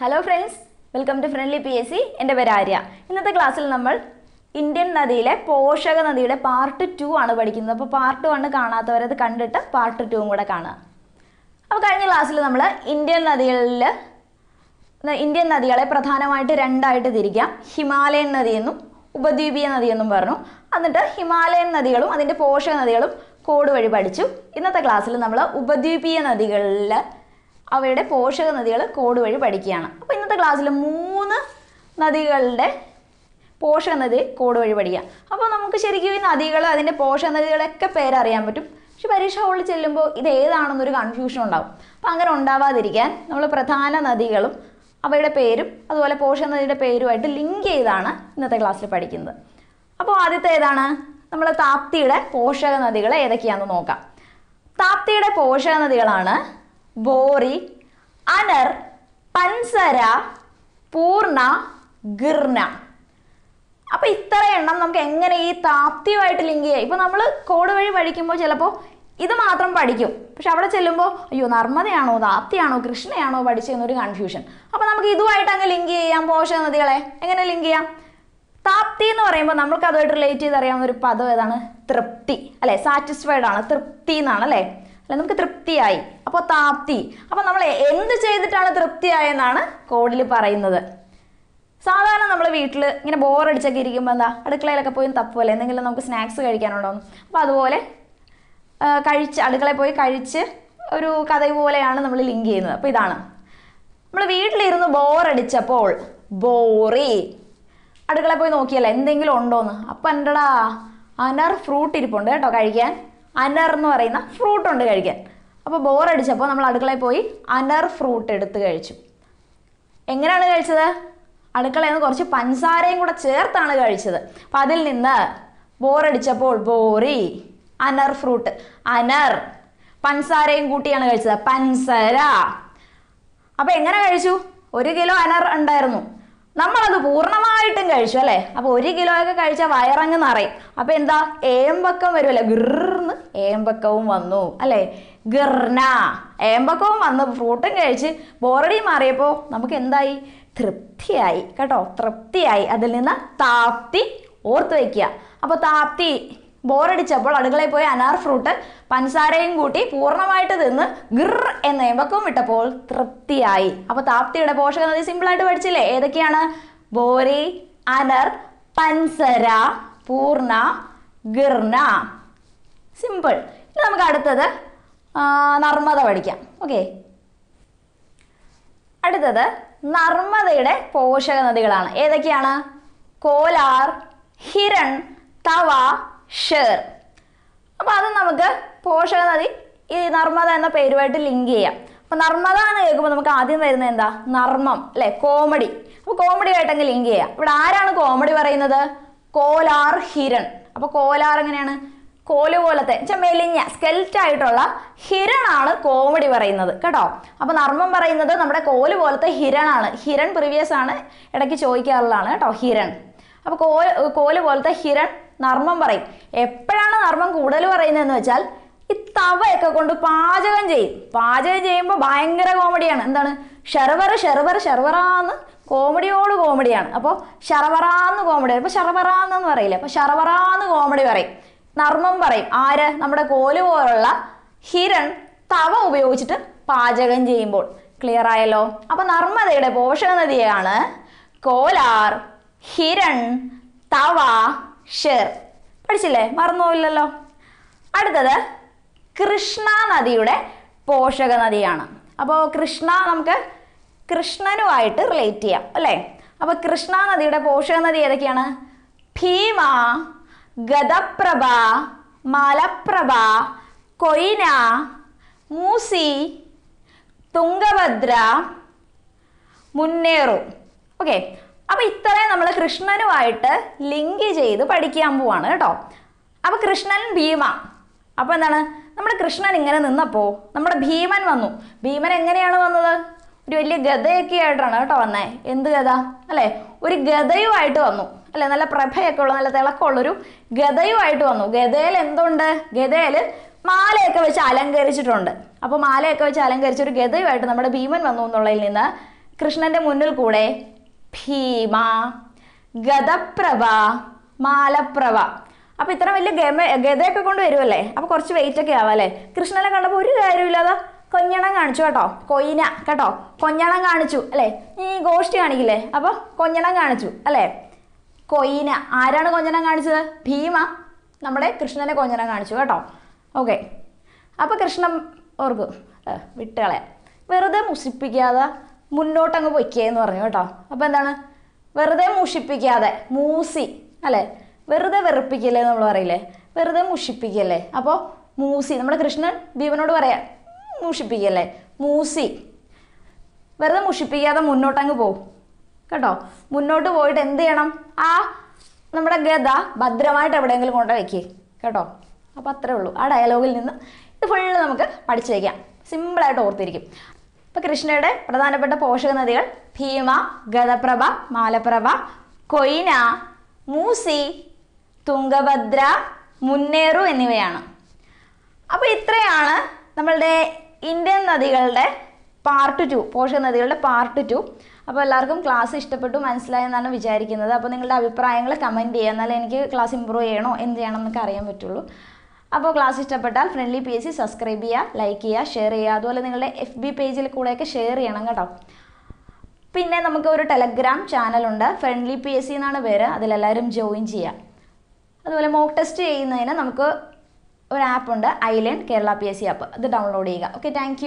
Hello friends welcome to friendly P S C എന്റെ പേര് ആര്യ. ഇന്നത്തെ ക്ലാസ്സിൽ നമ്മൾ ഇന്ത്യൻ നദിയിലെ പോഷക നദിയുടെ പാർട്ട് ടു ആണ് പഠിക്കുന്നത്. അപ്പോൾ പാർട്ട് വണ് കാണാത്തവരത് കണ്ടിട്ട് പാർട്ട് ടുവും കൂടെ കാണുക. അപ്പോൾ കഴിഞ്ഞ ക്ലാസ്സിൽ നമ്മൾ ഇന്ത്യൻ നദികളിൽ ഇന്ത്യൻ നദികളെ പ്രധാനമായിട്ട് രണ്ടായിട്ട് തിരിക്കാം. ഹിമാലയൻ നദിയെന്നും ഉപദ്വീപീയ നദിയെന്നും പറഞ്ഞു. എന്നിട്ട് ഹിമാലയൻ നദികളും അതിന്റെ പോഷക നദികളും കോഡ് വഴി പഠിച്ചു. ഇന്നത്തെ ക്ലാസ്സിൽ നമ്മൾ ഉപദ്വീപീയ നദികളിൽ അവയുടെ പോഷക നദികൾ കോഡ് വഴി പഠിക്കുകയാണ്. അപ്പോൾ ഇന്നത്തെ ക്ലാസ്സിൽ മൂന്ന് നദികളുടെ പോഷക നദി കോഡ് വഴി പഠിക്കാം അപ്പോൾ നമുക്ക് ശരിക്കും ഈ നദികൾ അതിന്റെ പോഷക നദികളൊക്കെ പേരറിയാൻ പറ്റും. പക്ഷെ പരീക്ഷ ഹോളിൽ ചെല്ലുമ്പോൾ ഇത് ഏതാണെന്നൊരു കൺഫ്യൂഷൻ ഉണ്ടാവും. അപ്പോൾ അങ്ങനെ ഉണ്ടാവാതിരിക്കാൻ നമ്മൾ പ്രധാന നദികളും അവയുടെ പേരും അതുപോലെ പോഷക നദിയുടെ പേരുമായിട്ട് ലിങ്ക് ചെയ്താണ് ഇന്നത്തെ ക്ലാസ്സിൽ പഠിക്കുന്നത്. അപ്പോൾ ആദ്യത്തെ ഏതാണ്? നമ്മൾ താപ്തിയുടെ പോഷക നദികൾ ഏതൊക്കെയാണെന്ന് നോക്കാം. താപ്തിയുടെ പോഷക നദികളാണ് ബോറി അനർ പൻസര പൂർണ ഗിർണ അപ്പോൾ ഇത്ര എണ്ണം നമുക്ക് എങ്ങനെ ഈ താപ്തിയുമായിട്ട് ലിങ്ക് ചെയ്യാം? ഇപ്പൊ നമ്മൾ കോഡ് വഴി പഠിക്കുമ്പോൾ ചിലപ്പോൾ ഇത് മാത്രം പഠിക്കും. പക്ഷെ അവിടെ ചെല്ലുമ്പോൾ അയ്യോ നർമ്മദയാണോ താപ്തിയാണോ കൃഷ്ണയാണോ പഠിച്ചതെന്നൊരു കൺഫ്യൂഷൻ അപ്പോൾ നമുക്ക് ഇതുമായിട്ട് അങ്ങ് ലിങ്ക് ചെയ്യാം പോഷക നദികളെ. എങ്ങനെ ലിങ്ക് ചെയ്യാം? താപ്തി എന്ന് പറയുമ്പോൾ നമുക്ക് അതുമായിട്ട് റിലേറ്റ് ചെയ്ത് അറിയാവുന്ന ഒരു പദം ഏതാണ്? തൃപ്തി. അല്ലെ? സാറ്റിസ്ഫൈഡ് ആണ്. തൃപ്തി എന്നാണ് അല്ലേ? അല്ലെ നമുക്ക് തൃപ്തിയായി. അപ്പോൾ താപ്തി. അപ്പോൾ നമ്മൾ എന്ത് ചെയ്തിട്ടാണ് തൃപ്തിയായെന്നാണ് കോഡിൽ പറയുന്നത്. സാധാരണ നമ്മൾ വീട്ടിൽ ഇങ്ങനെ ബോറടിച്ചൊക്കെ ഇരിക്കുമ്പോൾ എന്താ അടുക്കളയിലൊക്കെ പോയി തപ്പുമല്ലേ എന്തെങ്കിലും നമുക്ക് സ്നാക്സ് കഴിക്കാനുണ്ടോ അപ്പോൾ അതുപോലെ കഴിച്ച് അടുക്കളയിൽ പോയി കഴിച്ച് ഒരു കഥ പോലെയാണ് നമ്മൾ ലിങ്ക് ചെയ്യുന്നത്. അപ്പോൾ ഇതാണ്. നമ്മൾ വീട്ടിലിരുന്ന് ബോറടിച്ചപ്പോൾ ബോറി. അടുക്കളയിൽ പോയി നോക്കിയല്ലേ എന്തെങ്കിലും ഉണ്ടോന്ന് അപ്പം എന്റെടാ അനർ ഫ്രൂട്ട് ഇരിപ്പുണ്ട് കേട്ടോ കഴിക്കാൻ. അനർ എന്ന് പറയുന്ന ഫ്രൂട്ട് ഉണ്ട് കഴിക്കാൻ. അപ്പോൾ ബോർ അടിച്ചപ്പോൾ നമ്മൾ അടുക്കളയിൽ പോയി അനർ ഫ്രൂട്ട് എടുത്ത് കഴിച്ചു. എങ്ങനെയാണ് കഴിച്ചത്? അടുക്കളയിൽ നിന്ന് കുറച്ച് പഞ്ചസാരയും കൂടെ ചേർത്താണ് കഴിച്ചത്. അപ്പം അതിൽ നിന്ന് ബോറടിച്ചപ്പോൾ ബോറി അനർ ഫ്രൂട്ട് അനർ പഞ്ചസാരയും കൂട്ടിയാണ് കഴിച്ചത്. പഞ്ചസാര. അപ്പം എങ്ങനെ കഴിച്ചു? ഒരു കിലോ അനർ ഉണ്ടായിരുന്നു. നമ്മളത് പൂർണമായിട്ടും കഴിച്ചു അല്ലേ? അപ്പോൾ ഒരു കിലോയൊക്കെ കഴിച്ചാൽ വയറങ്ങ് നിറയും. അപ്പോൾ എന്താ? ഏമ്പക്കം വരുമല്ലേ ഗിർന്ന് ഏമ്പക്കവും വന്നു. അല്ലേ? ഗർണ. ഏമ്പക്കവും വന്ന്. ഫ്രൂട്ടും കഴിച്ച് ബോറടി മാറിയപ്പോൾ നമുക്ക് എന്തായി തൃപ്തിയായി. കേട്ടോ? തൃപ്തിയായി. അതിൽ നിന്ന് താപ്തി ഓർത്ത് വയ്ക്കുക. അപ്പോൾ താപ്തി ബോറടിച്ചപ്പോൾ അടുക്കളയിൽ പോയി അനാർ ഫ്രൂട്ട് പഞ്ചസാരയും കൂട്ടി പൂർണമായിട്ട് തിന്ന് ഗിർ എന്ന ഏമ്പക്കവും വിട്ടപ്പോൾ തൃപ്തിയായി. അപ്പോൾ താപ്തിയുടെ പോഷക നദി സിമ്പിളായിട്ട് പഠിച്ചില്ലേ? ഏതൊക്കെയാണ്? ബോരി അനർ പൻസര പൂർണ ഗിർന സിമ്പിൾ ഇനി നമുക്ക് അടുത്തത് നർമ്മദ പഠിക്കാം. ഓക്കെ അടുത്തത് നർമ്മദയുടെ പോഷക നദികളാണ്. ഏതൊക്കെയാണ്? കോലാർ ഹിരൺ തവ ഷേർ. അപ്പോൾ അത് നമുക്ക് പോഷക നദി ഈ നർമ്മദ എന്ന പേരുമായിട്ട് ലിങ്ക് ചെയ്യാം. അപ്പോൾ നർമ്മദ എന്ന് കേൾക്കുമ്പോൾ നമുക്ക് ആദ്യം വരുന്നത് എന്താ? നർമ്മം അല്ലെ? കോമഡി അപ്പോൾ കോമഡി ആയിട്ടങ്ങ് ലിങ്ക് ചെയ്യാം. ഇവിടെ ആരാണ് കോമഡി പറയുന്നത്? കോലാർ ഹിരൺ. അപ്പോൾ കോലാർ എങ്ങനെയാണ്? കോൽ പോലത്തെ മെലിഞ്ഞ സ്കെൽറ്റ് ആയിട്ടുള്ള ഹിരണാണ് കോമഡി പറയുന്നത് കേട്ടോ? അപ്പോൾ നർമ്മം പറയുന്നത് നമ്മുടെ കോൽ പോലത്തെ ഹിരണാണ്. ഹിരൺ പ്രീവിയസ് ആണ് ഇടയ്ക്ക് ചോദിക്കാറുള്ളതാണ് കേട്ടോ ഹിരൺ. അപ്പോൾ കോൽ കോൽ പോലത്തെ ഹിരൺ നർമ്മം പറയും. എപ്പോഴാണ് നർമ്മം കൂടുതൽ പറയുന്നതെന്ന് വെച്ചാൽ ഈ തവയൊക്കെ കൊണ്ട് പാചകം ചെയ്യും. പാചകം ചെയ്യുമ്പോൾ ഭയങ്കര കോമഡിയാണ് എന്താണ്? ഷെർവർ ഷെർവർ ഷെർവറാന്ന് കോമഡിയോട് കോമഡിയാണ് അപ്പോൾ ഷറവറാന്ന് കോമഡി അപ്പോൾ ഷറവറാന്ന് പറയില്ല? അപ്പോൾ ഷറവറാന്ന് കോമഡി പറയും. നർമ്മം പറയും. ആര്? നമ്മുടെ കോൽ പോലുള്ള ഹിരൺ തവ ഉപയോഗിച്ചിട്ട് പാചകം ചെയ്യുമ്പോൾ. ക്ലിയർ ആയല്ലോ? അപ്പൊ നർമ്മദയുടെ പോഷക നദിയാണ് കോലാർ ഹിരൺ തവ ഷെർ. പഠിച്ചില്ലേ? മറന്നുപോയില്ലല്ലോ? അടുത്തത് കൃഷ്ണ നദിയുടെ പോഷക നദിയാണ്. അപ്പോൾ കൃഷ്ണ നമുക്ക് കൃഷ്ണനുമായിട്ട് റിലേറ്റ് ചെയ്യാം അല്ലേ? അപ്പോൾ കൃഷ്ണ നദിയുടെ പോഷക നദി ഏതൊക്കെയാണ്? ഭീമ ഗതപ്രഭ മലപ്രഭ കൊയ്ന മൂസി തുംഗഭദ്ര മുന്നേറും. ഓക്കെ. അപ്പൊ ഇത്രയും നമ്മൾ കൃഷ്ണനുമായിട്ട് ലിങ്ക് ചെയ്ത് പഠിക്കാൻ പോവാണ് കേട്ടോ. അപ്പൊ കൃഷ്ണൻ ഭീമ. അപ്പൊ എന്താണ്? നമ്മുടെ കൃഷ്ണൻ ഇങ്ങനെ നിന്നപ്പോൾ നമ്മുടെ ഭീമൻ വന്നു. ഭീമൻ എങ്ങനെയാണ് വന്നത്? ഒരു വലിയ ഗതയൊക്കെ ആയിട്ടാണ് കേട്ടോ വന്നേ. എന്ത് ഗത അല്ലേ? ഒരു ഗതയുമായിട്ട് വന്നു. അല്ലേ? നല്ല പ്രഭയൊക്കെ ഉള്ള നല്ല തിളക്കമുള്ളൊരു ഗതയുമായിട്ട് വന്നു. ഗതയിൽ എന്തുണ്ട്? ഗതയിൽ മാലയൊക്കെ വെച്ച് അലങ്കരിച്ചിട്ടുണ്ട്. അപ്പോൾ മാലയൊക്കെ വെച്ച് അലങ്കരിച്ച ഒരു ഗതയുമായിട്ട് നമ്മുടെ ഭീമൻ വന്നു എന്നുള്ളതിൽ നിന്ന് കൃഷ്ണന്റെ മുന്നിൽ കൂടെ ഭീമ ഗതപ്രഭ മാലപ്രഭ. അപ്പൊ ഇത്ര വലിയ ഗമ ഗതയൊക്കെ കൊണ്ട് വരുമല്ലേ അപ്പൊ കുറച്ച് വെയിറ്റ് ഒക്കെ ആവാം കൃഷ്ണനെ കണ്ടപ്പോൾ ഒരു കാര്യമില്ലാതെ കൊഞ്ഞണം കാണിച്ചു കേട്ടോ. കൊയിന കേട്ടോ. കൊഞ്ഞണം കാണിച്ചു അല്ലേ? ഈ ഗോഷ്ടി കാണിക്കില്ലേ? അപ്പൊ കൊഞ്ഞണം കാണിച്ചു അല്ലേ? കൊയിന. ആരാണ് കൊഞ്ഞനം കാണിച്ചത്? ഭീമ. നമ്മുടെ കൃഷ്ണനെ കൊഞ്ഞനം കാണിച്ചു കേട്ടോ. ഓക്കെ. അപ്പോൾ കൃഷ്ണൻ ഓർക്കും വിട്ടുകളെ വെറുതെ മുഷിപ്പിക്കാതെ മുന്നോട്ടങ്ങ് പൊയ്ക്കേന്ന് പറഞ്ഞു കേട്ടോ. അപ്പോൾ എന്താണ്? വെറുതെ മുഷിപ്പിക്കാതെ മൂസി അല്ലേ? വെറുതെ വെറുപ്പിക്കല്ലേ നമ്മൾ പറയില്ലേ? വെറുതെ മുഷിപ്പിക്കല്ലേ? അപ്പോൾ മൂസി നമ്മുടെ കൃഷ്ണൻ ഭീമനോട് പറയാം മുഷിപ്പിക്കല്ലേ? മൂസി വെറുതെ മുഷിപ്പിക്കാതെ മുന്നോട്ടങ്ങ് പോകും കേട്ടോ? മുന്നോട്ട് പോയിട്ട് എന്ത് ചെയ്യണം? ആ നമ്മുടെ ഗത ഭദ്രമായിട്ട് എവിടെയെങ്കിലും കൊണ്ട് കേട്ടോ? അപ്പോൾ അത്രേ ഉള്ളൂ. ആ ഡയലോഗിൽ നിന്ന് ഇത് ഫുള്ള് നമുക്ക് പഠിച്ചു വയ്ക്കാം. സിമ്പിളായിട്ട് ഓർത്തിരിക്കും. അപ്പോൾ കൃഷ്ണയുടെ പ്രധാനപ്പെട്ട പോഷക നദികൾ ഭീമ ഗതപ്രഭ മാലപ്രഭ കൊയ്ന മൂസി തുംഗഭദ്ര മുന്നേറു എന്നിവയാണ്. അപ്പോൾ ഇത്രയാണ് നമ്മളുടെ ഇന്ത്യൻ നദികളുടെ പാർട്ട് ടു പോഷക നദികളുടെ പാർട്ട് ടു അപ്പോൾ എല്ലാവർക്കും ക്ലാസ് ഇഷ്ടപ്പെട്ടു മനസ്സിലായെന്നാണ് വിചാരിക്കുന്നത്. അപ്പോൾ നിങ്ങളുടെ അഭിപ്രായങ്ങൾ കമന്റ് ചെയ്യുക. എന്നാലും എനിക്ക് ക്ലാസ് ഇമ്പ്രൂവ് ചെയ്യണോ എന്ത് ചെയ്യണം അറിയാൻ പറ്റുള്ളൂ. അപ്പോൾ ക്ലാസ് ഇഷ്ടപ്പെട്ടാൽ friendly P S C subscribe ചെയ്യുക ലൈക്ക് ചെയ്യുക ഷെയർ ചെയ്യുക. അതുപോലെ നിങ്ങളുടെ എഫ് ബി പേജിൽ കൂടെയൊക്കെ ഷെയർ ചെയ്യണം കേട്ടോ. പിന്നെ നമുക്ക് ഒരു ടെലഗ്രാം ചാനലുണ്ട് ഫ്രണ്ട്ലി പി എസ് സി എന്നാണ് പേര്. അതിലെല്ലാവരും ജോയിൻ ചെയ്യുക. അതുപോലെ മോക്ക് ടെസ്റ്റ് ചെയ്യുന്നതിന് നമുക്ക് ഒരു ആപ്പ് ഉണ്ട്. Island Kerala P S C app അത് ഡൗൺലോഡ് ചെയ്യുക. Okay thank